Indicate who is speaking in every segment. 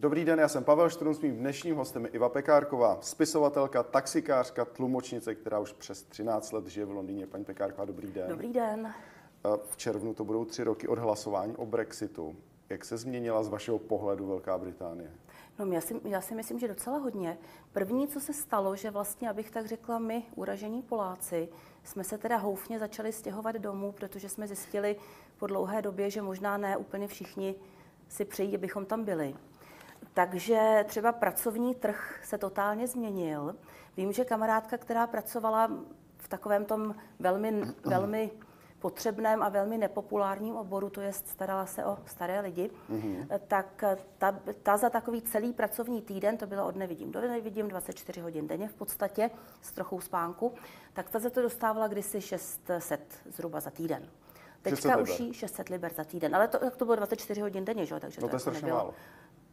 Speaker 1: Dobrý den, já jsem Pavel Štrun, s mým dnešním hostem je Iva Pekárková, spisovatelka, taxikářka, tlumočnice, která už přes 13 let žije v Londýně. Paní Pekárková, dobrý den.
Speaker 2: Dobrý den.
Speaker 1: V červnu to budou tři roky od hlasování o Brexitu. Jak se změnila z vašeho pohledu Velká Británie?
Speaker 2: No, já si, já si myslím, že docela hodně. První, co se stalo, že vlastně, abych tak řekla, my, uražení Poláci, jsme se teda houfně začali stěhovat domů, protože jsme zjistili po dlouhé době, že možná ne úplně všichni si přejí, abychom tam byli. Takže třeba pracovní trh se totálně změnil. Vím, že kamarádka, která pracovala v takovém tom velmi, velmi potřebném a velmi nepopulárním oboru, to je starala se o staré lidi, mm-hmm. tak ta, ta za takový celý pracovní týden, to bylo od nevidím do nevidím, 24 hodin denně v podstatě, s trochou spánku, tak ta za to dostávala kdysi 600 zhruba za týden. Teďka už jí 600 liber za týden, ale to, to bylo 24 hodin denně, že? takže
Speaker 1: no to, to je jako nebylo. Málo.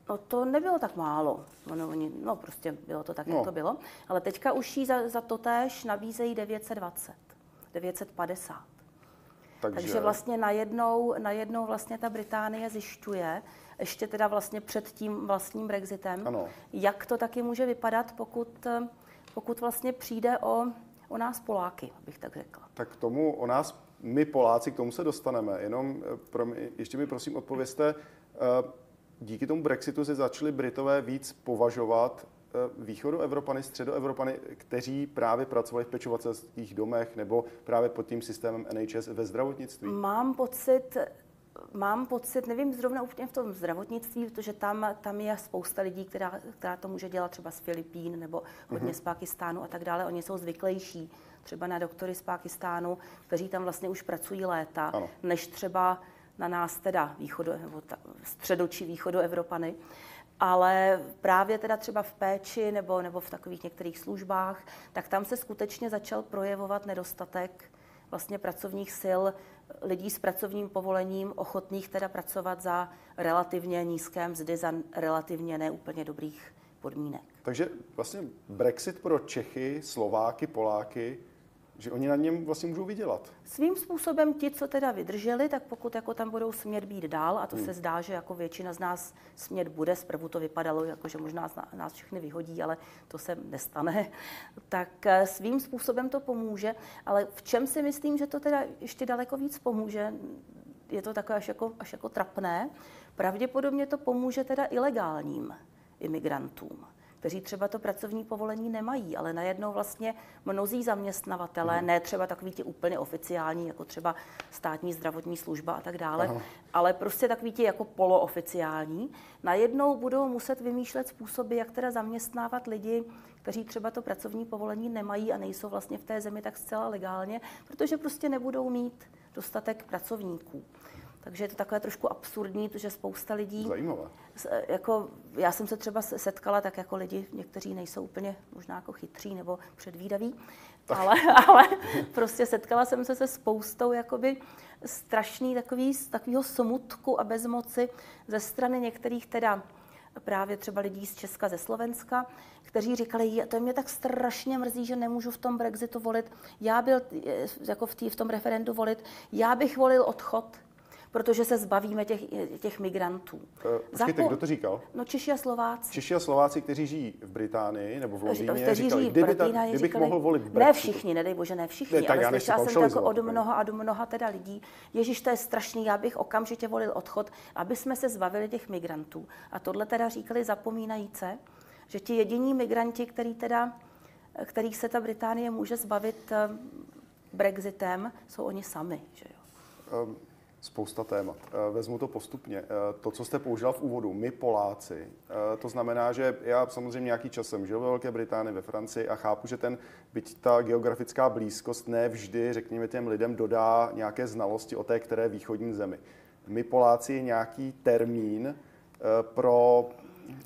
Speaker 2: No to nebylo tak málo. No, no prostě bylo to tak, no. jak to bylo. Ale teďka už jí za, za to též nabízejí 920, 950. Takže, Takže vlastně najednou, najednou vlastně ta Británie zjišťuje, ještě teda vlastně před tím vlastním Brexitem, ano. jak to taky může vypadat, pokud, pokud vlastně přijde o, o nás Poláky, bych tak řekla.
Speaker 1: Tak k tomu o nás, my Poláci, k tomu se dostaneme. Jenom eh, pro mě, ještě mi prosím odpověste, eh, díky tomu Brexitu se začali Britové víc považovat Eh, východoevropany, středoevropany, kteří právě pracovali v pečovatelských domech nebo právě pod tím systémem NHS ve zdravotnictví?
Speaker 2: Mám pocit, mám pocit, nevím zrovna úplně v tom zdravotnictví, protože tam, tam je spousta lidí, která, která to může dělat třeba z Filipín nebo hodně mm-hmm. z Pakistánu a tak dále. Oni jsou zvyklejší třeba na doktory z Pakistánu, kteří tam vlastně už pracují léta, ano. než třeba na nás teda východo, nebo ta, či východoevropany. Ale právě teda třeba v péči nebo, nebo v takových některých službách, tak tam se skutečně začal projevovat nedostatek vlastně pracovních sil lidí s pracovním povolením, ochotných teda pracovat za relativně nízké mzdy, za relativně neúplně dobrých podmínek.
Speaker 1: Takže vlastně Brexit pro Čechy, Slováky, Poláky že oni na něm vlastně můžou vydělat.
Speaker 2: Svým způsobem ti, co teda vydrželi, tak pokud jako tam budou smět být dál, a to hmm. se zdá, že jako většina z nás smět bude, zprvu to vypadalo, jako že možná nás všechny vyhodí, ale to se nestane, tak eh, svým způsobem to pomůže. Ale v čem si myslím, že to teda ještě daleko víc pomůže, je to takové až jako, až jako trapné, pravděpodobně to pomůže teda ilegálním imigrantům kteří třeba to pracovní povolení nemají, ale najednou vlastně mnozí zaměstnavatele, mm. ne třeba takový ti úplně oficiální, jako třeba státní zdravotní služba a tak dále, Aha. ale prostě takový ti jako polooficiální, najednou budou muset vymýšlet způsoby, jak teda zaměstnávat lidi, kteří třeba to pracovní povolení nemají a nejsou vlastně v té zemi tak zcela legálně, protože prostě nebudou mít dostatek pracovníků. Takže je to takové trošku absurdní, protože spousta lidí...
Speaker 1: Zajímavé.
Speaker 2: Jako, já jsem se třeba setkala tak jako lidi, někteří nejsou úplně možná jako chytří nebo předvídaví, ale, ale prostě setkala jsem se se spoustou jakoby strašný takový, takového smutku a bezmoci ze strany některých teda právě třeba lidí z Česka, ze Slovenska, kteří říkali, to mě tak strašně mrzí, že nemůžu v tom Brexitu volit. Já byl jako v, tý, v tom referendu volit, já bych volil odchod, protože se zbavíme těch, těch migrantů.
Speaker 1: Uh, počkejte, kdo to říkal?
Speaker 2: No Češi a Slováci.
Speaker 1: Češi a Slováci, kteří žijí v Británii nebo v Londýně,
Speaker 2: kteří říkali, žijí v kdyby, ta,
Speaker 1: kdybych říkali, mohl volit
Speaker 2: Brexitu. Ne všichni, nedej bože, ne všichni, ne, ale slyšela jsem to jako od mnoha a do mnoha teda lidí. Ježíš, to je strašný, já bych okamžitě volil odchod, aby jsme se zbavili těch migrantů. A tohle teda říkali zapomínajíce, že ti jediní migranti, který teda, kterých se ta Británie může zbavit eh, Brexitem, jsou oni sami. Že jo?
Speaker 1: Um, Spousta témat. Eh, vezmu to postupně. Eh, to, co jste použil v úvodu, my Poláci, eh, to znamená, že já samozřejmě nějaký čas jsem žil ve Velké Británii, ve Francii a chápu, že ten, byť ta geografická blízkost ne vždy, řekněme, těm lidem dodá nějaké znalosti o té které východní zemi. My Poláci je nějaký termín pro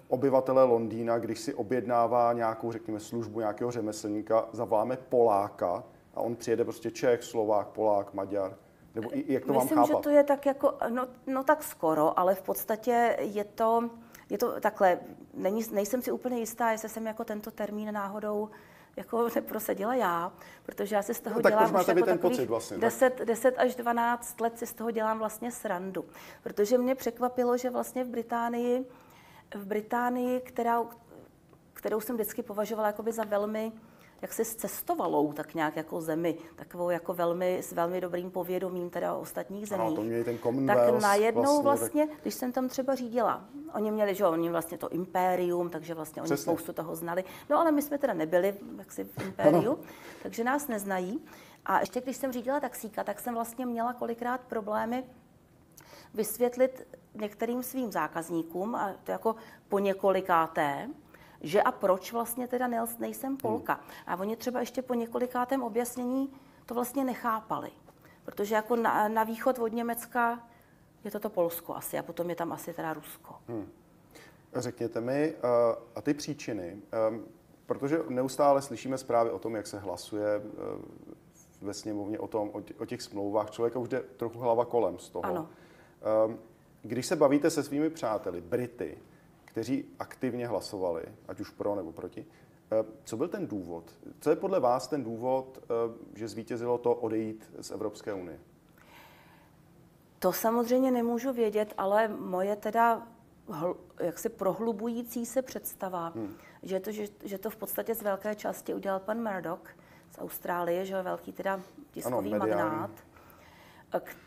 Speaker 1: obyvatele Londýna, když si objednává nějakou, řekněme, službu nějakého řemeslníka, zavoláme Poláka a on přijede prostě Čech, Slovák, Polák, Maďar. Nebo jak to
Speaker 2: Myslím,
Speaker 1: mám
Speaker 2: chápat? že to je tak jako, no, no tak skoro, ale v podstatě je to, je to takhle, není, nejsem si úplně jistá, jestli jsem jako tento termín náhodou jako neprosadila já, protože já si z toho no, dělám už jako ten pocit vlastně, 10, 10 až 12 let si z toho dělám vlastně srandu. Protože mě překvapilo, že vlastně v Británii v Británii, která, kterou jsem vždycky považovala jakoby za velmi jak se cestovalou tak nějak jako zemi, takovou jako velmi, s velmi dobrým povědomím teda o ostatních zemích. Ano,
Speaker 1: to měli ten
Speaker 2: tak najednou vlastně, vlastně tak... když jsem tam třeba řídila, oni měli, že oni vlastně to impérium, takže vlastně oni Přesně. spoustu toho znali. No ale my jsme teda nebyli jaksi v impériu, takže nás neznají. A ještě když jsem řídila taxíka, tak jsem vlastně měla kolikrát problémy vysvětlit některým svým zákazníkům, a to jako po několikáté, že a proč vlastně teda nejsem Polka. Hmm. A oni třeba ještě po několikátém objasnění to vlastně nechápali. Protože jako na, na východ od Německa je to to Polsko asi a potom je tam asi teda Rusko. Hmm.
Speaker 1: Řekněte mi, uh, a ty příčiny, um, protože neustále slyšíme zprávy o tom, jak se hlasuje uh, ve sněmovně o, tom, o těch smlouvách, člověka už jde trochu hlava kolem z toho.
Speaker 2: Ano.
Speaker 1: Um, když se bavíte se svými přáteli, Brity, kteří aktivně hlasovali, ať už pro nebo proti. Eh, co byl ten důvod? Co je podle vás ten důvod, eh, že zvítězilo to odejít z Evropské unie?
Speaker 2: To samozřejmě nemůžu vědět, ale moje teda jaksi prohlubující se představa, hmm. že, to, že, že to v podstatě z velké části udělal pan Murdoch z Austrálie, že je velký teda tiskový ano, mediální. magnát,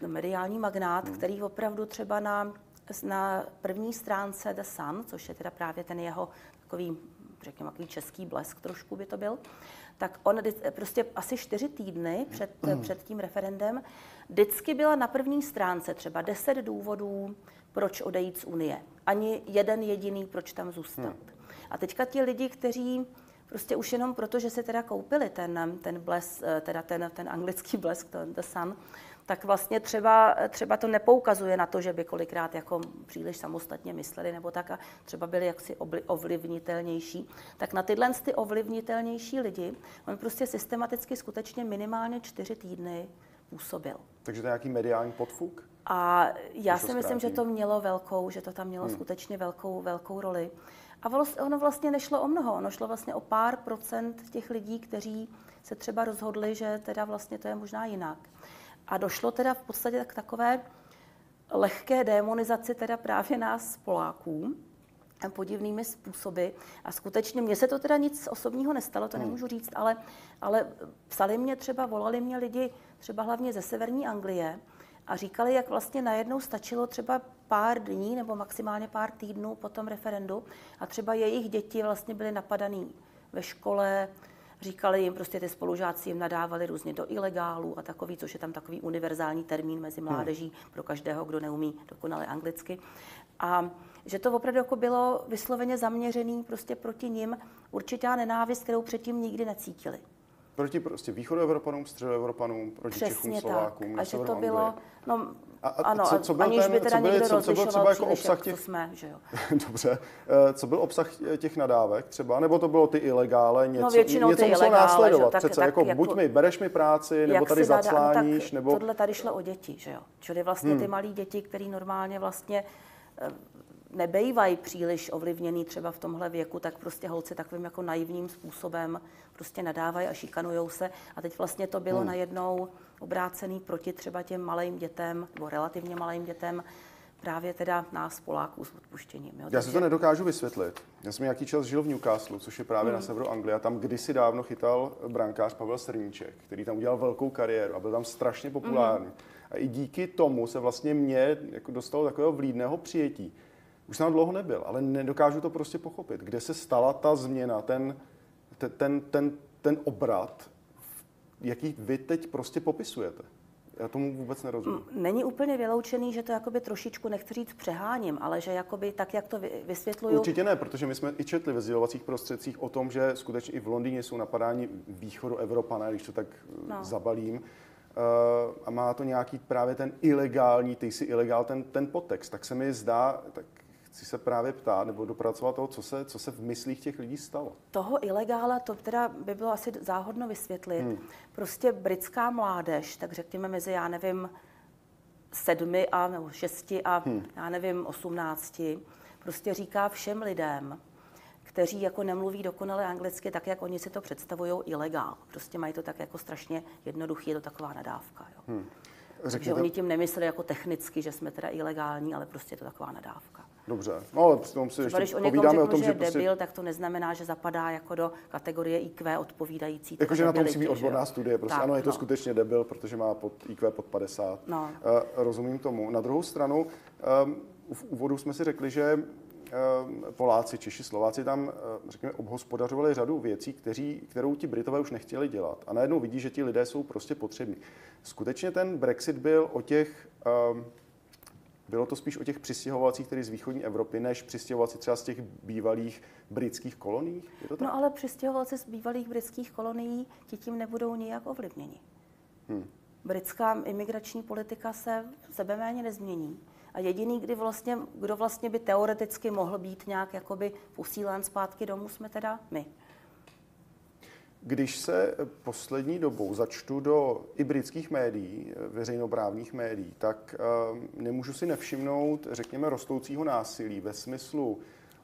Speaker 2: eh, mediální magnát, hmm. který opravdu třeba na na první stránce The Sun, což je teda právě ten jeho takový, řekněme, takový český blesk trošku by to byl, tak on prostě asi čtyři týdny před, mm. před tím referendem vždycky byla na první stránce třeba deset důvodů, proč odejít z Unie. Ani jeden jediný, proč tam zůstat. Mm. A teďka ti lidi, kteří prostě už jenom proto, že si teda koupili ten, ten bles, teda ten, ten anglický blesk, ten The Sun, tak vlastně třeba, třeba to nepoukazuje na to, že by kolikrát jako příliš samostatně mysleli nebo tak a třeba byli jaksi ovlivnitelnější. Tak na tyhle ty ovlivnitelnější lidi on prostě systematicky skutečně minimálně čtyři týdny působil.
Speaker 1: Takže to je nějaký mediální podfuk?
Speaker 2: A já si myslím, že to mělo velkou, že to tam mělo hmm. skutečně velkou, velkou roli. A ono vlastně nešlo o mnoho, ono šlo vlastně o pár procent těch lidí, kteří se třeba rozhodli, že teda vlastně to je možná jinak. A došlo teda v podstatě k takové lehké demonizaci teda právě nás Poláků podivnými způsoby. A skutečně mně se to teda nic osobního nestalo, to hmm. nemůžu říct, ale, ale psali mě třeba, volali mě lidi třeba hlavně ze severní Anglie a říkali, jak vlastně najednou stačilo třeba pár dní nebo maximálně pár týdnů po tom referendu a třeba jejich děti vlastně byly napadaný ve škole, Říkali jim prostě ty spolužáci jim nadávali různě do ilegálů a takový, což je tam takový univerzální termín mezi hmm. mládeží hmm. pro každého, kdo neumí dokonale anglicky. A že to opravdu jako bylo vysloveně zaměřený prostě proti nim určitá nenávist, kterou předtím nikdy necítili.
Speaker 1: Proti prostě východoevropanům, středoevropanům, proti
Speaker 2: Přesně
Speaker 1: Čechům, Slovákům,
Speaker 2: A že to bylo, no,
Speaker 1: a, a ano, co, co byl aniž ten, by teda co byl, co, co byl třeba jako obsah těch...
Speaker 2: jsme, že jo.
Speaker 1: Dobře. Eh, co byl obsah těch nadávek třeba? Nebo to bylo ty ilegále, něco,
Speaker 2: no většinou
Speaker 1: něco
Speaker 2: ty
Speaker 1: muselo
Speaker 2: ilegále,
Speaker 1: následovat. Tak, Přece tak, jako, jako, buď mi bereš mi práci, nebo tady zacláníš, no, nebo...
Speaker 2: Tohle tady šlo o děti, že jo. Čili vlastně hmm. ty malí děti, které normálně vlastně eh, nebejvají příliš ovlivněný třeba v tomhle věku, tak prostě holci takovým jako naivním způsobem prostě nadávají a šikanujou se. A teď vlastně to bylo hmm. najednou obrácený proti třeba těm malým dětem, nebo relativně malým dětem, právě teda nás Poláků s odpuštěním. Jo.
Speaker 1: Já si to nedokážu vysvětlit. Já jsem nějaký čas žil v Newcastle, což je právě hmm. na severu Anglie. A tam kdysi dávno chytal brankář Pavel Srníček, který tam udělal velkou kariéru a byl tam strašně populární. Hmm. A i díky tomu se vlastně mě jako dostalo takového vlídného přijetí. Už jsem dlouho nebyl, ale nedokážu to prostě pochopit. Kde se stala ta změna, ten, ten, ten, ten, ten obrat, jaký vy teď prostě popisujete? Já tomu vůbec nerozumím.
Speaker 2: Není úplně vyloučený, že to jakoby trošičku, nechci říct přeháním, ale že jakoby tak, jak to vysvětluju...
Speaker 1: Určitě ne, protože my jsme i četli ve sdělovacích prostředcích o tom, že skutečně i v Londýně jsou napadáni východu Evropané, když to tak no. zabalím. Uh, a má to nějaký právě ten ilegální, ty jsi ilegál, ten, ten podtext. Tak se mi zdá, tak chci se právě ptát nebo dopracovat toho, co se, co se v myslích těch lidí stalo.
Speaker 2: Toho ilegála, to teda by bylo asi záhodno vysvětlit. Hmm. Prostě britská mládež, tak řekněme mezi, já nevím, sedmi a nebo šesti a hmm. já nevím, osmnácti, prostě říká všem lidem, kteří jako nemluví dokonale anglicky, tak jak oni si to představují, ilegál. Prostě mají to tak jako strašně jednoduchý, je to taková nadávka. Jo. Hmm. Takže oni tím nemysleli jako technicky, že jsme teda ilegální, ale prostě je to taková nadávka.
Speaker 1: Dobře, no ale přitom si
Speaker 2: Třeba
Speaker 1: ještě
Speaker 2: když o někom
Speaker 1: povídáme
Speaker 2: řeknu,
Speaker 1: o tom,
Speaker 2: že
Speaker 1: že
Speaker 2: je
Speaker 1: prostě,
Speaker 2: debil, tak to neznamená, že zapadá jako do kategorie IQ odpovídající.
Speaker 1: jakože na to musí být
Speaker 2: že jo?
Speaker 1: odborná studie, prostě
Speaker 2: Tak,
Speaker 1: ano, je to
Speaker 2: no.
Speaker 1: skutečně debil, protože má pod IQ pod 50.
Speaker 2: No.
Speaker 1: Eh, rozumím tomu. Na druhou stranu, ehm, v úvodu jsme si řekli, že Poláci, Češi, Slováci tam, eh, řekněme, obhospodařovali řadu věcí, kteří, kterou ti Britové už nechtěli dělat. A najednou vidí, že ti lidé jsou prostě potřební. Skutečně ten Brexit byl o těch, ehm, bylo to spíš o těch přistěhovalcích, tedy z východní Evropy, než přistěhovalci třeba z těch bývalých britských kolonií? Je to tak?
Speaker 2: No ale přistěhovalci z bývalých britských kolonií ti tím nebudou nijak ovlivněni.
Speaker 1: Hmm.
Speaker 2: Britská imigrační politika se sebeméně nezmění. A jediný, kdy vlastně, kdo vlastně by teoreticky mohl být nějak jakoby posílán zpátky domů, jsme teda my.
Speaker 1: Když se poslední dobou začtu do i britských médií, veřejnoprávních médií, tak eh, nemůžu si nevšimnout, řekněme, rostoucího násilí ve smyslu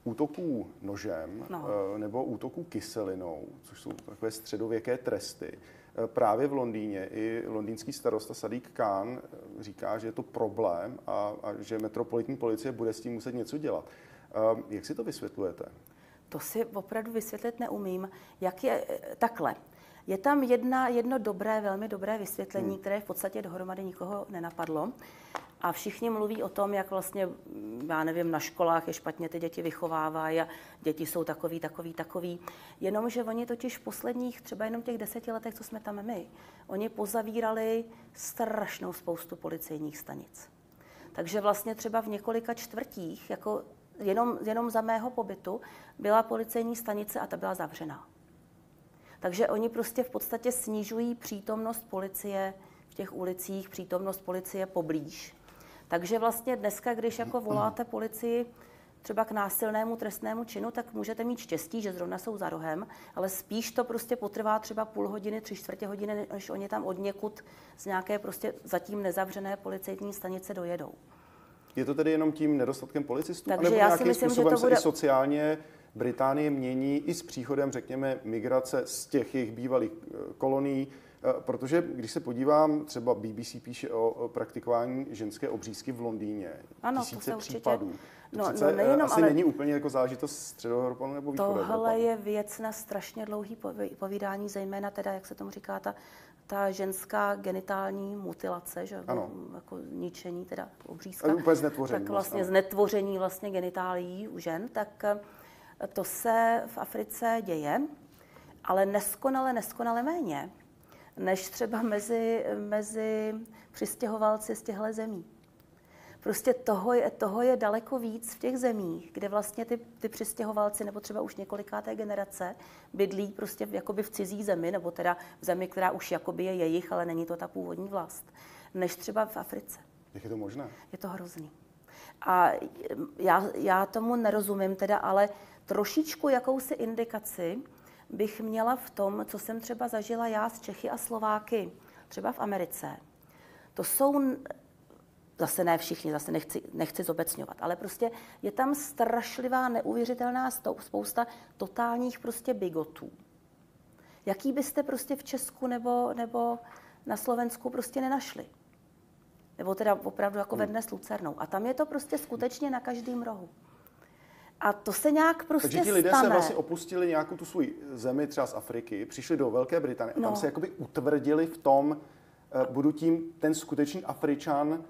Speaker 1: útoků nožem
Speaker 2: No.
Speaker 1: eh, nebo útoků kyselinou, což jsou takové středověké tresty. Eh, Právě v Londýně i londýnský starosta Sadiq Khan eh, říká, že je to problém a, a že metropolitní policie bude s tím muset něco dělat. Eh, Jak si to vysvětlujete?
Speaker 2: To si opravdu vysvětlit neumím. Jak je takhle? Je tam jedna, jedno dobré, velmi dobré vysvětlení, které v podstatě dohromady nikoho nenapadlo. A všichni mluví o tom, jak vlastně, já nevím, na školách je špatně ty děti vychovávají a děti jsou takový, takový, takový. Jenomže oni totiž v posledních třeba jenom těch deseti letech, co jsme tam my, oni pozavírali strašnou spoustu policejních stanic. Takže vlastně třeba v několika čtvrtích, jako jenom, jenom za mého pobytu, byla policejní stanice a ta byla zavřená. Takže oni prostě v podstatě snižují přítomnost policie v těch ulicích, přítomnost policie poblíž. Takže vlastně dneska, když jako voláte policii třeba k násilnému trestnému činu, tak můžete mít štěstí, že zrovna jsou za rohem, ale spíš to prostě potrvá třeba půl hodiny, tři čtvrtě hodiny, než oni tam od někud z nějaké prostě zatím nezavřené policejní stanice dojedou.
Speaker 1: Je to tedy jenom tím nedostatkem policistů?
Speaker 2: Takže já si myslím, že to
Speaker 1: se
Speaker 2: bude-
Speaker 1: i sociálně Británie mění i s příchodem, řekněme, migrace z těch jejich bývalých eh, kolonií? Eh, Protože když se podívám, třeba BBC píše o praktikování ženské obřízky v Londýně.
Speaker 2: Ano, to
Speaker 1: tisíce
Speaker 2: se určitě-
Speaker 1: případů. To
Speaker 2: No,
Speaker 1: přece
Speaker 2: no,
Speaker 1: eh,
Speaker 2: nejenom,
Speaker 1: asi
Speaker 2: ale-
Speaker 1: není úplně jako zážitost středoevropanů nebo
Speaker 2: Tohle
Speaker 1: východoevropanů.
Speaker 2: je věc na strašně dlouhý povídání, zejména teda, jak se tomu říká, ta, ta ženská genitální mutilace, že?
Speaker 1: Ano.
Speaker 2: jako ničení, teda obřízka.
Speaker 1: Ale úplně znetvoření
Speaker 2: Tak vlastně
Speaker 1: ano.
Speaker 2: znetvoření vlastně genitálií u žen, tak eh, to se v Africe děje, ale neskonale, neskonale méně, než třeba mezi, mezi přistěhovalci z těchto zemí. Prostě toho je, toho je daleko víc v těch zemích, kde vlastně ty, ty přistěhovalci nebo třeba už několikáté generace bydlí prostě v, jakoby v cizí zemi, nebo teda v zemi, která už jakoby je jejich, ale není to ta původní vlast, než třeba v Africe.
Speaker 1: Jak je to možné?
Speaker 2: Je to hrozný. A já, já tomu nerozumím teda, ale trošičku jakousi indikaci bych měla v tom, co jsem třeba zažila já z Čechy a Slováky, třeba v Americe. To jsou, zase ne všichni, zase nechci, nechci zobecňovat, ale prostě je tam strašlivá, neuvěřitelná spousta totálních prostě bigotů. Jaký byste prostě v Česku nebo, nebo na Slovensku prostě nenašli. Nebo teda opravdu jako ve dne s Lucernou. A tam je to prostě skutečně na každém rohu. A to se nějak prostě
Speaker 1: Takže ti lidé
Speaker 2: stane.
Speaker 1: se vlastně opustili nějakou tu svoji zemi, třeba z Afriky, přišli do Velké Británie a tam
Speaker 2: No.
Speaker 1: se jakoby utvrdili v tom, eh, budu tím ten skutečný Afričan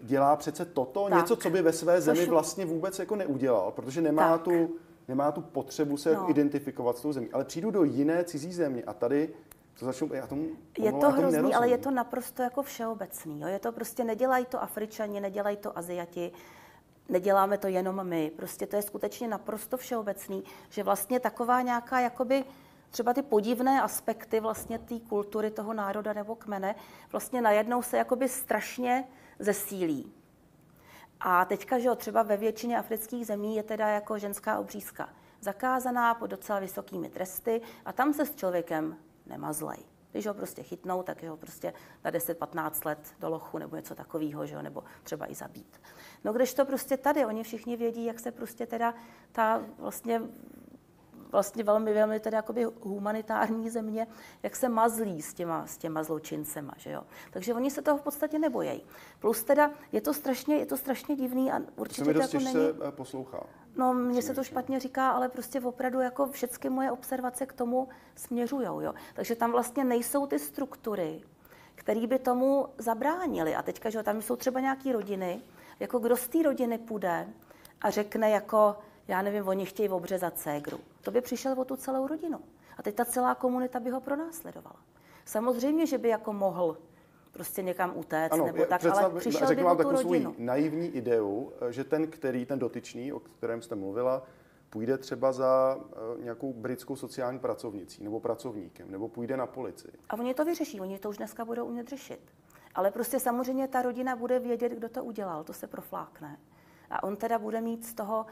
Speaker 1: dělá přece toto,
Speaker 2: Tak.
Speaker 1: něco, co by ve své zemi vlastně vůbec jako neudělal, protože nemá
Speaker 2: Tak.
Speaker 1: tu, nemá tu potřebu se
Speaker 2: No.
Speaker 1: identifikovat s tou zemí. Ale přijdu do jiné cizí země a tady to začnu, já tomu,
Speaker 2: Je to hrozný, ale
Speaker 1: nerozumím.
Speaker 2: je to naprosto jako všeobecný. Jo? Je to prostě, nedělají to Afričani, nedělají to Aziati, neděláme to jenom my. Prostě to je skutečně naprosto všeobecný, že vlastně taková nějaká jakoby třeba ty podivné aspekty vlastně té kultury toho národa nebo kmene vlastně najednou se jakoby strašně zesílí. A teďka, že jo, třeba ve většině afrických zemí je teda jako ženská obřízka zakázaná pod docela vysokými tresty a tam se s člověkem nemazlej. Když ho prostě chytnou, tak ho prostě na 10-15 let do lochu nebo něco takového, že jo, nebo třeba i zabít. No když to prostě tady, oni všichni vědí, jak se prostě teda ta vlastně vlastně velmi, velmi tedy jakoby humanitární země, jak se mazlí s těma, s těma zločincema, že jo. Takže oni se toho v podstatě nebojejí. Plus teda je to strašně, je to strašně divný a určitě
Speaker 1: to,
Speaker 2: to
Speaker 1: jako
Speaker 2: není...
Speaker 1: se eh, poslouchá.
Speaker 2: No, mně se to špatně říká, ale prostě opravdu jako všechny moje observace k tomu směřujou, jo. Takže tam vlastně nejsou ty struktury, které by tomu zabránili. A teďka, že tam jsou třeba nějaké rodiny, jako kdo z té rodiny půjde a řekne jako, já nevím, oni chtějí obřezat ségru. To by přišel o tu celou rodinu. A teď ta celá komunita by ho pronásledovala. Samozřejmě, že by jako mohl prostě někam utéct
Speaker 1: ano,
Speaker 2: nebo tak,
Speaker 1: představ,
Speaker 2: ale přišel by
Speaker 1: vám takovou
Speaker 2: rodinu.
Speaker 1: naivní ideu, že ten, který, ten dotyčný, o kterém jste mluvila, půjde třeba za uh, nějakou britskou sociální pracovnicí nebo pracovníkem, nebo půjde na policii.
Speaker 2: A oni to vyřeší, oni to už dneska budou umět řešit. Ale prostě samozřejmě ta rodina bude vědět, kdo to udělal, to se proflákne. A on teda bude mít z toho,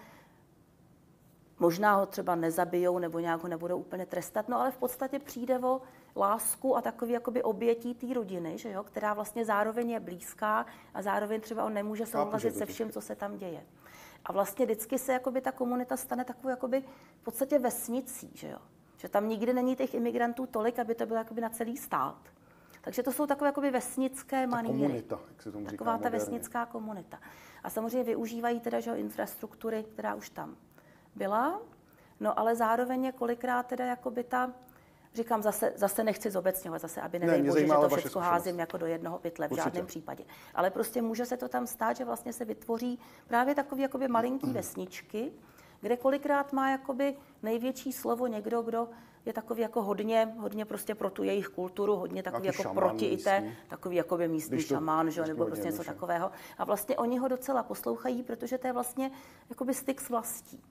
Speaker 2: možná ho třeba nezabijou nebo nějak ho nebudou úplně trestat, no ale v podstatě přijde o lásku a takový jakoby obětí té rodiny, že jo, která vlastně zároveň je blízká a zároveň třeba on nemůže souhlasit se vším, co se tam děje. A vlastně vždycky se jakoby ta komunita stane takovou jakoby v podstatě vesnicí, že jo. Že tam nikdy není těch imigrantů tolik, aby to bylo jakoby na celý stát. Takže to jsou takové jakoby vesnické
Speaker 1: ta
Speaker 2: maníry.
Speaker 1: komunita, jak se tomu
Speaker 2: Taková
Speaker 1: říká
Speaker 2: ta
Speaker 1: moderně.
Speaker 2: vesnická komunita. A samozřejmě využívají teda že jo, infrastruktury, která už tam byla, no ale zároveň je kolikrát teda jakoby ta, říkám, zase, zase nechci zobecňovat, zase, aby nedej
Speaker 1: mě
Speaker 2: bože, že to všechno házím jako do jednoho pytle, v
Speaker 1: Určitě.
Speaker 2: žádném případě. Ale prostě může se to tam stát, že vlastně se vytvoří právě takový jakoby malinký vesničky, kde kolikrát má jakoby největší slovo někdo, kdo je takový jako hodně, hodně prostě pro tu jejich kulturu, hodně takový jako proti i té,
Speaker 1: místní.
Speaker 2: takový jakoby místní
Speaker 1: Když to
Speaker 2: šamán, že, nebo prostě něco takového. A vlastně oni ho docela poslouchají, protože to je vlastně jakoby styk s vlastí.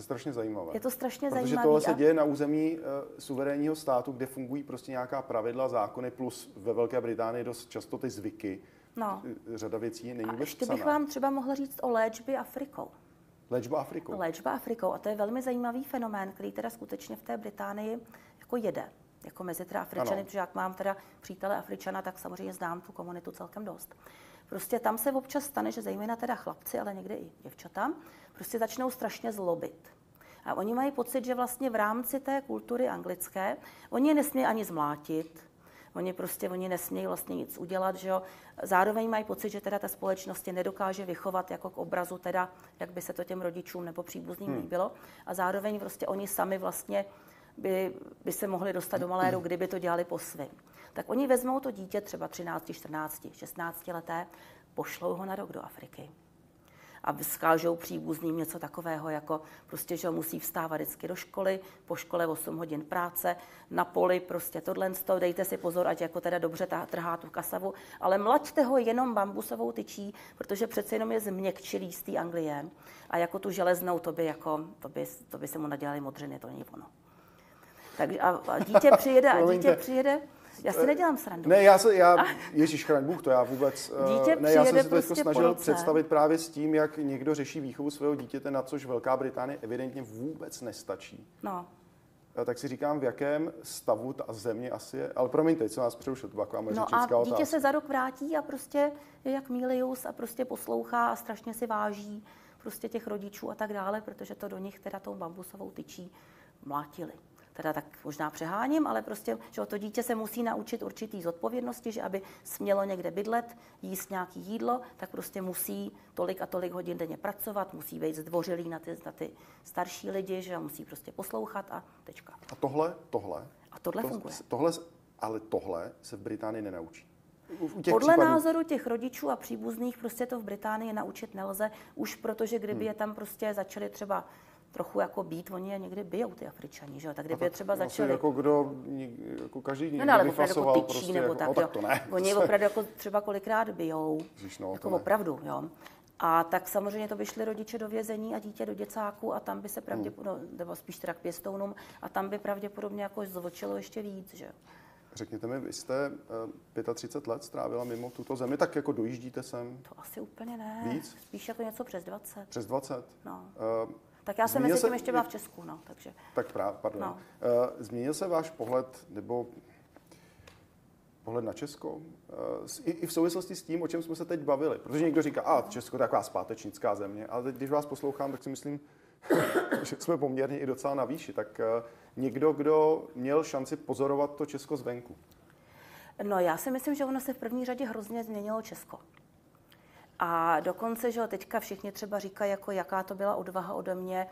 Speaker 1: To je strašně zajímavé.
Speaker 2: Je to strašně
Speaker 1: Protože
Speaker 2: zajímavé.
Speaker 1: tohle se
Speaker 2: a-
Speaker 1: děje na území uh, suverénního státu, kde fungují prostě nějaká pravidla, zákony, plus ve Velké Británii dost často ty zvyky.
Speaker 2: No.
Speaker 1: Eh, Řada věcí není
Speaker 2: A ještě bych vám třeba mohla říct o léčbě Afrikou.
Speaker 1: Léčba Afrikou.
Speaker 2: Léčba Afrikou. A to je velmi zajímavý fenomén, který teda skutečně v té Británii jako jede. Jako mezi teda Afričany,
Speaker 1: Ano.
Speaker 2: protože jak mám teda přítele Afričana, tak samozřejmě znám tu komunitu celkem dost. Prostě tam se občas stane, že zejména teda chlapci, ale někdy i děvčata, prostě začnou strašně zlobit. A oni mají pocit, že vlastně v rámci té kultury anglické, oni je nesmí ani zmlátit, Oni prostě, oni nesmějí vlastně nic udělat, že jo. Zároveň mají pocit, že teda ta společnost je nedokáže vychovat jako k obrazu teda, jak by se to těm rodičům nebo příbuzným
Speaker 1: Hmm.
Speaker 2: líbilo. A zároveň prostě oni sami vlastně by, by se mohli dostat do maléru, kdyby to dělali po svým. Tak oni vezmou to dítě třeba 13, 14, 16 leté, pošlou ho na rok do Afriky a vzkážou příbuzným něco takového, jako prostě, že musí vstávat vždycky do školy, po škole 8 hodin práce, na poli prostě tohle, to, dejte si pozor, ať jako teda dobře ta- trhá tu kasavu, ale mlaďte ho jenom bambusovou tyčí, protože přece jenom je změkčilý z té Anglie a jako tu železnou, to by, jako, to by, to by se mu nadělali modřiny, to není ono. Takže a, a dítě přijede, a dítě přijede, já si nedělám srandu.
Speaker 1: Ne, já se, já, Ježíš chraň Bůh, to já vůbec, eh,
Speaker 2: Dítě
Speaker 1: ne, já jsem se to
Speaker 2: prostě
Speaker 1: snažil
Speaker 2: roce.
Speaker 1: představit právě s tím, jak někdo řeší výchovu svého dítěte, na což Velká Británie evidentně vůbec nestačí.
Speaker 2: No,
Speaker 1: A tak si říkám, v jakém stavu ta země asi je. Ale promiňte, co nás přerušil, to byla moje
Speaker 2: No a dítě
Speaker 1: otázka.
Speaker 2: se za rok vrátí a prostě je jak Milius a prostě poslouchá a strašně si váží prostě těch rodičů a tak dále, protože to do nich teda tou bambusovou tyčí mlátili. Teda tak možná přeháním, ale prostě, že to dítě se musí naučit určitý zodpovědnosti, že aby smělo někde bydlet, jíst nějaký jídlo, tak prostě musí tolik a tolik hodin denně pracovat, musí být zdvořilý na ty, na ty starší lidi, že musí prostě poslouchat a tečka.
Speaker 1: A tohle, tohle,
Speaker 2: A tohle
Speaker 1: to,
Speaker 2: funguje.
Speaker 1: tohle, ale tohle se v Británii nenaučí. U těch
Speaker 2: Podle
Speaker 1: případů,
Speaker 2: názoru těch rodičů a příbuzných prostě to v Británii naučit nelze, už protože kdyby
Speaker 1: Hmm.
Speaker 2: je tam prostě začali třeba trochu jako být, oni je někdy bijou ty Afričani, že jo? Tak kdyby je třeba začali...
Speaker 1: Jako kdo, jako každý
Speaker 2: No,
Speaker 1: někdo
Speaker 2: no, ale
Speaker 1: vyfasoval
Speaker 2: jako tyčí
Speaker 1: prostě,
Speaker 2: nebo
Speaker 1: jako,
Speaker 2: tak,
Speaker 1: no, tak to ne.
Speaker 2: Oni je opravdu jako třeba kolikrát bijou,
Speaker 1: Ježiš, no,
Speaker 2: jako
Speaker 1: ne.
Speaker 2: opravdu, jo. A tak samozřejmě to by šli rodiče do vězení a dítě do děcáku a tam by se pravděpodobně,
Speaker 1: Hmm.
Speaker 2: nebo spíš teda k pěstounům, a tam by pravděpodobně jako zvočilo ještě víc, že.
Speaker 1: Řekněte mi, vy jste eh, 35 let strávila mimo tuto zemi, tak jako dojíždíte sem
Speaker 2: To asi úplně ne.
Speaker 1: Víc?
Speaker 2: Spíš jako něco přes 20.
Speaker 1: přes 20?
Speaker 2: No.
Speaker 1: Eh,
Speaker 2: Tak já jsem mezi tím ještě byla v Česku, no, takže...
Speaker 1: Tak právě, pardon.
Speaker 2: No.
Speaker 1: No. Změnil se váš pohled, nebo pohled na Česko? Eh, I v souvislosti s tím, o čem jsme se teď bavili. Protože někdo říká, a Česko je taková zpátečnická země, ale teď, když vás poslouchám, tak si myslím, že jsme poměrně i docela na výši, tak eh, někdo, kdo měl šanci pozorovat to Česko zvenku.
Speaker 2: No já si myslím, že ono se v první řadě hrozně změnilo Česko. A dokonce, že teďka všichni třeba říkají, jako jaká to byla odvaha ode mě,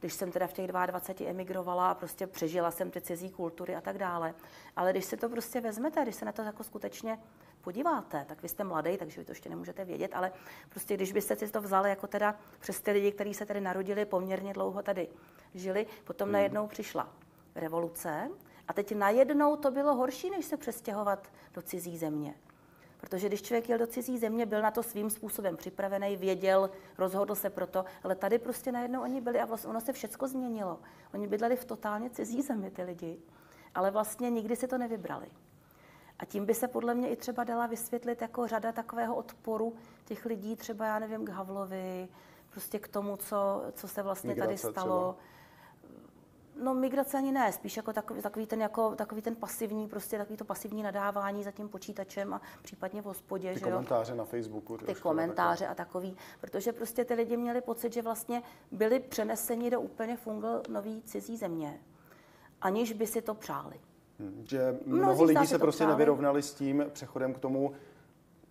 Speaker 2: když jsem teda v těch 22 emigrovala a prostě přežila jsem ty cizí kultury a tak dále. Ale když si to prostě vezmete, když se na to jako skutečně podíváte, tak vy jste mladý, takže vy to ještě nemůžete vědět, ale prostě když byste si to vzali jako teda přes ty lidi, kteří se tady narodili poměrně dlouho tady žili, potom hmm. najednou přišla revoluce a teď najednou to bylo horší, než se přestěhovat do cizí země. Protože když člověk jel do cizí země, byl na to svým způsobem připravený, věděl, rozhodl se pro to, ale tady prostě najednou oni byli a vlastně ono se všechno změnilo. Oni bydleli v totálně cizí zemi, ty lidi, ale vlastně nikdy si to nevybrali. A tím by se podle mě i třeba dala vysvětlit jako řada takového odporu těch lidí, třeba já nevím, k Havlovi, prostě k tomu, co, co se vlastně Migrace tady stalo. Třeba No migrace ani ne, spíš jako takový, takový, ten, jako, takový ten pasivní, prostě takový to pasivní nadávání za tím počítačem a případně v hospodě.
Speaker 1: Ty
Speaker 2: že
Speaker 1: komentáře jo? na Facebooku.
Speaker 2: Ty komentáře a takový, protože prostě ty lidi měli pocit, že vlastně byli přeneseni do úplně fungl nový cizí země, aniž by si to přáli.
Speaker 1: Hmm, že mnoho lidí se prostě přáli. nevyrovnali s tím přechodem k tomu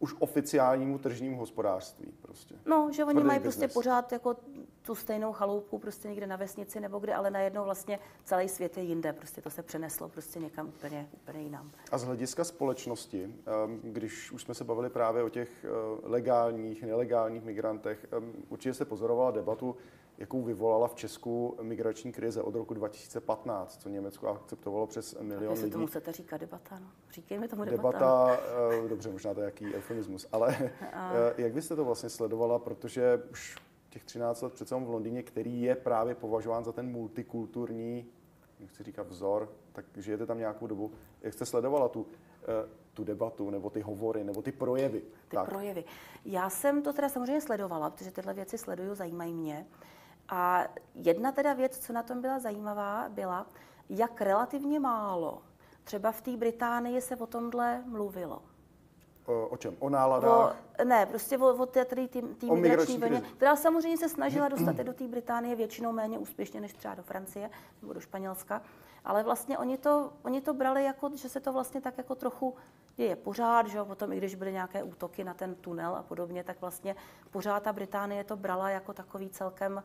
Speaker 1: už oficiálnímu tržnímu hospodářství. Prostě.
Speaker 2: No, že oni Tvrdý mají business. prostě pořád jako tu stejnou chaloupku prostě někde na vesnici nebo kde, ale najednou vlastně celý svět je jinde. Prostě to se přeneslo prostě někam úplně, úplně jinam.
Speaker 1: A z hlediska společnosti, když už jsme se bavili právě o těch eh, legálních, nelegálních migrantech, určitě se pozorovala debatu, jakou vyvolala v Česku migrační krize od roku 2015, co Německo akceptovalo přes milion lidí.
Speaker 2: tomu chcete říkat debata, no. Říkejme tomu debata.
Speaker 1: Debata, eh, dobře, možná to je jaký eufemismus, ale a... Eh, jak byste to vlastně sledovala, protože už těch 13 let přece v Londýně, který je právě považován za ten multikulturní, chci říkat vzor, tak žijete tam nějakou dobu. Jak jste sledovala tu, eh, tu debatu, nebo ty hovory, nebo ty projevy?
Speaker 2: Ty tak. projevy. Já jsem to teda samozřejmě sledovala, protože tyhle věci sleduju, zajímají mě. A jedna teda věc, co na tom byla zajímavá, byla, jak relativně málo třeba v té Británii se o tomhle mluvilo.
Speaker 1: O, o čem? O náladách?
Speaker 2: O, ne, prostě o, o té, tý, tý, tý migrační vlně, která samozřejmě se snažila dostat do té Británie většinou méně úspěšně než třeba do Francie nebo do Španělska. Ale vlastně oni to, oni to brali jako, že se to vlastně tak jako trochu děje pořád, že jo, potom i když byly nějaké útoky na ten tunel a podobně, tak vlastně pořád ta Británie to brala jako takový celkem,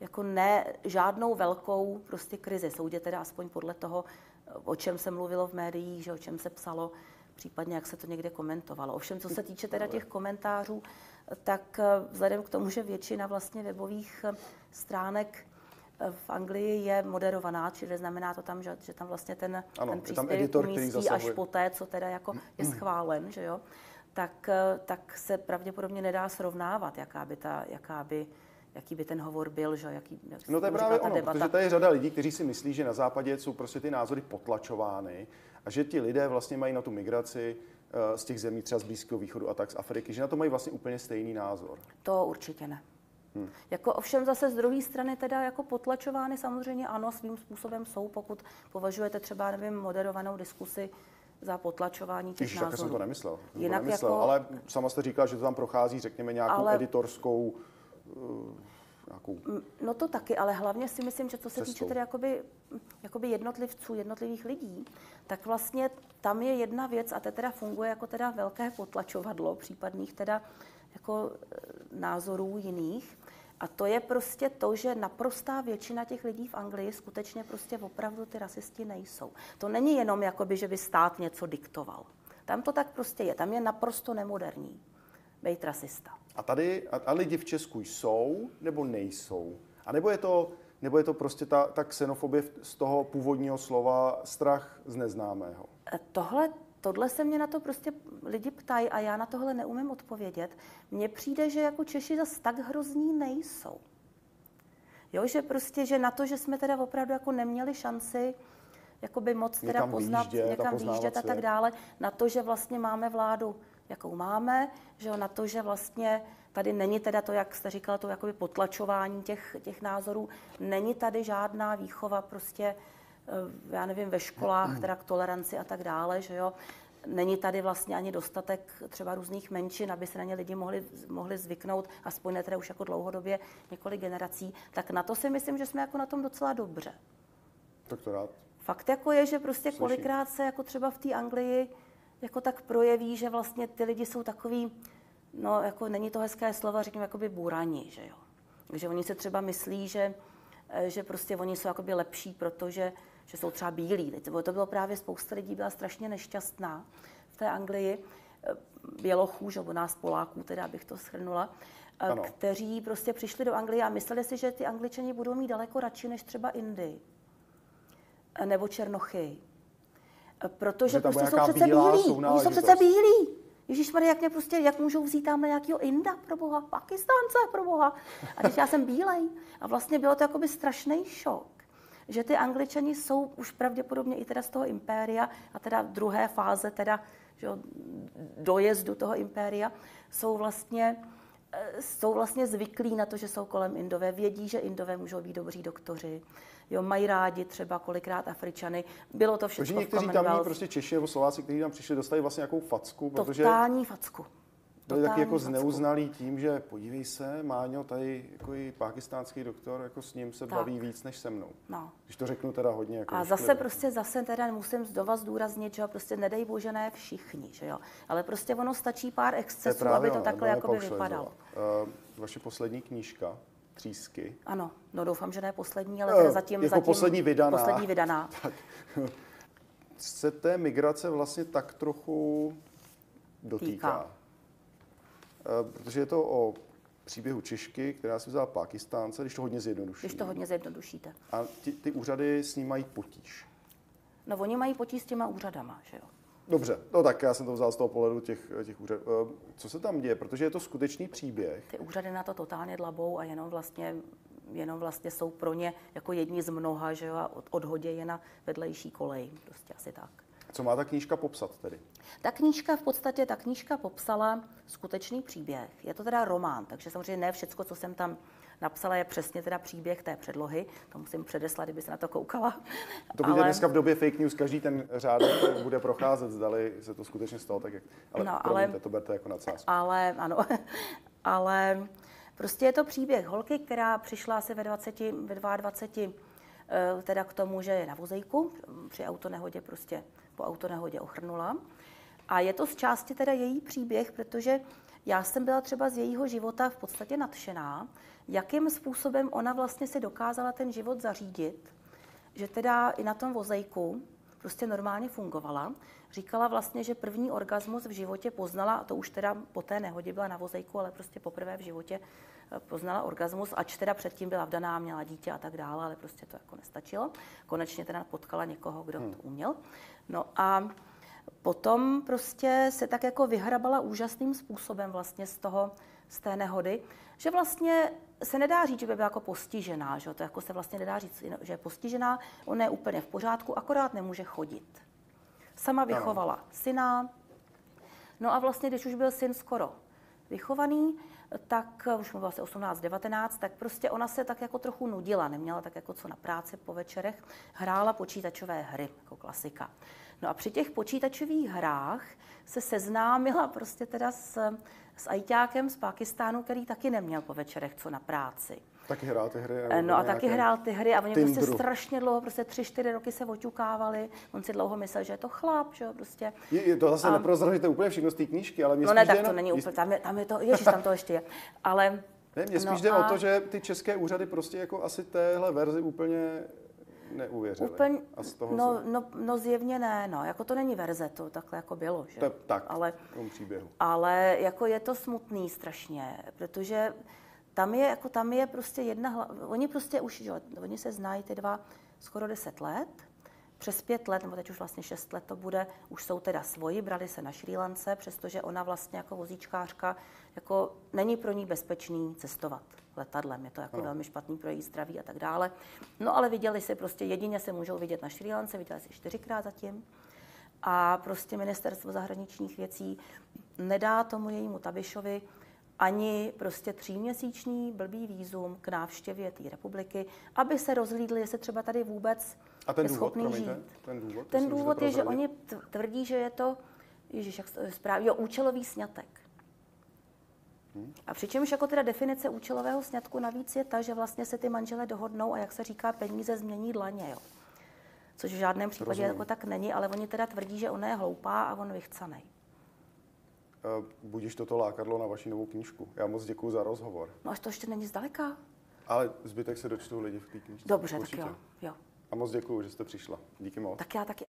Speaker 2: jako ne žádnou velkou prostě krizi. Soudě teda aspoň podle toho, o čem se mluvilo v médiích, že o čem se psalo, případně jak se to někde komentovalo. Ovšem, co se týče teda těch komentářů, tak vzhledem k tomu, že většina vlastně webových stránek v Anglii je moderovaná, čili znamená to tam, že, že tam vlastně ten, ano, ten příspěvek umístí až po té, co teda jako je schválen, že jo, tak, tak se pravděpodobně nedá srovnávat, jaká by ta, jaká by jaký by ten hovor byl, že jaký,
Speaker 1: jak No to je právě ono, debata. protože tady je řada lidí, kteří si myslí, že na západě jsou prostě ty názory potlačovány a že ti lidé vlastně mají na tu migraci eh, z těch zemí třeba z Blízkého východu a tak z Afriky, že na to mají vlastně úplně stejný názor.
Speaker 2: To určitě ne. Hmm. Jako ovšem zase z druhé strany teda jako potlačovány samozřejmě ano, svým způsobem jsou, pokud považujete třeba, nevím, moderovanou diskusi za potlačování těch Ježiš, názorů.
Speaker 1: jsem to nemyslel. Jsem Jinak to nemyslel, jako... Ale sama jste říkala, že to tam prochází, řekněme, nějakou ale... editorskou nějakou...
Speaker 2: No to taky, ale hlavně si myslím, že co se cestou. týče tedy jakoby, jakoby jednotlivců, jednotlivých lidí, tak vlastně tam je jedna věc a to teda funguje jako teda velké potlačovadlo případných teda jako e, názorů jiných. A to je prostě to, že naprostá většina těch lidí v Anglii skutečně prostě opravdu ty rasisti nejsou. To není jenom jakoby, že by stát něco diktoval. Tam to tak prostě je. Tam je naprosto nemoderní být rasista.
Speaker 1: A tady, a, a lidi v Česku jsou nebo nejsou? A nebo je to, nebo je to prostě ta, ta xenofobie z toho původního slova strach z neznámého?
Speaker 2: E, tohle tohle se mě na to prostě lidi ptají a já na tohle neumím odpovědět. Mně přijde, že jako Češi zase tak hrozní nejsou. Jo, že prostě, že na to, že jsme teda opravdu jako neměli šanci jakoby moc teda někam poznat, výjíždět, někam výjíždět a tak dále, na to, že vlastně máme vládu, jakou máme, že jo, na to, že vlastně tady není teda to, jak jste říkal, to jakoby potlačování těch, těch názorů, není tady žádná výchova prostě, eh, já nevím, ve školách, teda k toleranci a tak dále, že jo. není tady vlastně ani dostatek třeba různých menšin, aby se na ně lidi mohli, mohli zvyknout, aspoň ne teda už jako dlouhodobě několik generací, tak na to si myslím, že jsme jako na tom docela dobře.
Speaker 1: Tak to rád.
Speaker 2: Fakt jako je, že prostě kolikrát se jako třeba v té Anglii jako tak projeví, že vlastně ty lidi jsou takový, no jako není to hezké slovo, řekněme jakoby bůrani, že jo. Takže oni se třeba myslí, že, eh, že prostě oni jsou jakoby lepší, protože že jsou třeba bílí. To bylo právě spousta lidí, byla strašně nešťastná v té Anglii, eh, bělochů, že u nás Poláků, teda abych to shrnula, eh, ano. kteří prostě přišli do Anglie a mysleli si, že ty Angličani budou mít daleko radši než třeba Indy nebo Černochy. Protože prostě jsou přece bílí. Oni jsou přece bílí. Ježíš jak mě prostě, jak můžou vzít tam nějakého Inda, pro boha, Pakistánce, pro boha. A teď já jsem bílej. A vlastně bylo to jakoby strašný šok že ty angličani jsou už pravděpodobně i teda z toho impéria a teda druhé fáze teda že dojezdu toho impéria jsou vlastně eh, jsou vlastně zvyklí na to, že jsou kolem Indové, vědí, že Indové můžou být dobří doktoři, jo, mají rádi třeba kolikrát Afričany. Bylo to všechno Takže
Speaker 1: někteří tam prostě Češi nebo Slováci, kteří tam přišli, dostali vlastně nějakou facku,
Speaker 2: protože... Totální facku
Speaker 1: byli taky jako zneuznalý tím, že podívej se, Máňo, tady jako i pakistánský doktor, jako s ním se tak. baví víc než se mnou. No. Když to řeknu teda hodně. Jako
Speaker 2: a zase prostě, zase teda musím znova zdůraznit, že jo, prostě nedej bože ne všichni, že jo. Ale prostě ono stačí pár excesů, to aby to takhle jako by vypadalo. Uh,
Speaker 1: vaše poslední knížka, Třísky.
Speaker 2: Ano, no doufám, že ne poslední, ale uh, zatím,
Speaker 1: jako
Speaker 2: zatím
Speaker 1: poslední vydaná.
Speaker 2: Poslední vydaná.
Speaker 1: tak, se té migrace vlastně tak trochu dotýká. Týká. Eh, protože je to o příběhu Češky, která si vzala Pakistánce, když to hodně zjednoduší.
Speaker 2: Když to hodně zjednodušíte.
Speaker 1: A ty, ty úřady s ním mají potíž.
Speaker 2: No oni mají potíž s těma úřadama, že jo?
Speaker 1: Dobře, no tak já jsem to vzal z toho pohledu těch, těch úřadů. Eh, co se tam děje? Protože je to skutečný příběh.
Speaker 2: Ty úřady na to totálně dlabou a jenom vlastně, jenom vlastně jsou pro ně jako jedni z mnoha, že jo, a odhodě je na vedlejší kolej. Prostě asi tak.
Speaker 1: Co má ta knížka popsat tedy?
Speaker 2: Ta knížka v podstatě, ta knížka popsala skutečný příběh. Je to teda román, takže samozřejmě ne všecko, co jsem tam napsala, je přesně teda příběh té předlohy. To musím předeslat, kdyby se na to koukala.
Speaker 1: To bude ale... dneska v době fake news, každý ten řádek bude procházet, zdali se to skutečně stalo tak, jak... Ale no, ale, to berte jako nadsázku.
Speaker 2: Ale, ano, ale prostě je to příběh holky, která přišla asi ve 20, ve 22 eh, teda k tomu, že je na vozejku, při autonehodě prostě po autonehodě ochrnula. A je to z části teda její příběh, protože já jsem byla třeba z jejího života v podstatě nadšená, jakým způsobem ona vlastně se dokázala ten život zařídit, že teda i na tom vozejku prostě normálně fungovala. Říkala vlastně, že první orgasmus v životě poznala, a to už teda po té nehodě byla na vozejku, ale prostě poprvé v životě eh, poznala orgasmus, ač teda předtím byla vdaná, měla dítě a tak dále, ale prostě to jako nestačilo. Konečně teda potkala někoho, kdo hmm. to uměl. No a potom prostě se tak jako vyhrabala úžasným způsobem vlastně z toho, z té nehody, že vlastně se nedá říct, že by byla jako postižená, že to jako se vlastně nedá říct, že je postižená, ona je úplně v pořádku, akorát nemůže chodit. Sama vychovala ano. syna, no a vlastně, když už byl syn skoro vychovaný, tak už mu bylo asi 18, 19, tak prostě ona se tak jako trochu nudila, neměla tak jako co na práci po večerech, hrála počítačové hry, jako klasika. No a při těch počítačových hrách se seznámila prostě teda s, s ajťákem z Pakistánu, který taky neměl po večerech co na práci.
Speaker 1: Taky hrál ty hry.
Speaker 2: No a taky hrál ty hry a oni timbru. prostě strašně dlouho, prostě tři, čtyři roky se oťukávali. On si dlouho myslel, že je to chlap, že jo, prostě.
Speaker 1: Je, je to zase a... neprozražíte úplně všechno z té knížky, ale mě
Speaker 2: No ne, tak to není úplně, tam je, tam je to, ježiš, tam to ještě je. Ale
Speaker 1: ne, mě spíš no jde a... o to, že ty české úřady prostě jako asi téhle verzi úplně neuvěřili. Úplně,
Speaker 2: a z toho no, se... no, no, zjevně ne, no, jako to není verze, to takhle jako bylo, že? To,
Speaker 1: tak, ale, v tom příběhu.
Speaker 2: Ale jako je to smutný strašně, protože tam je, jako tam je prostě jedna, oni prostě už, že, oni se znají ty dva skoro deset let, přes pět let, nebo teď už vlastně šest let to bude, už jsou teda svoji, brali se na Šrí Lance, přestože ona vlastně jako vozíčkářka, jako není pro ní bezpečný cestovat letadlem, je to jako no. velmi špatný pro její zdraví a tak dále. No ale viděli si prostě, jedině se můžou vidět na Šrí Lance, viděli si čtyřikrát zatím. A prostě ministerstvo zahraničních věcí nedá tomu jejímu Tabišovi ani prostě tříměsíční blbý výzum k návštěvě té republiky, aby se rozhlídli, jestli třeba tady vůbec
Speaker 1: A ten
Speaker 2: je schopný
Speaker 1: důvod,
Speaker 2: žít.
Speaker 1: Ten důvod,
Speaker 2: ten důvod je, že oni tvrdí, že je to Ježíš, jak správně, jo, účelový sňatek. A přičemž jako teda definice účelového sňatku navíc je ta, že vlastně se ty manželé dohodnou a jak se říká, peníze změní dlaně, jo. Což v žádném případě
Speaker 1: Rozumím.
Speaker 2: jako tak není, ale oni teda tvrdí, že ona je hloupá a on vychcanej.
Speaker 1: Eh, Budíš toto lákadlo na vaši novou knížku. Já moc děkuji za rozhovor.
Speaker 2: No až to ještě není zdaleka.
Speaker 1: Ale zbytek se dočtou lidi v té knížce.
Speaker 2: Dobře,
Speaker 1: Určitě.
Speaker 2: tak jo, jo.
Speaker 1: A moc děkuji, že jste přišla. Díky moc.
Speaker 2: Tak já taky.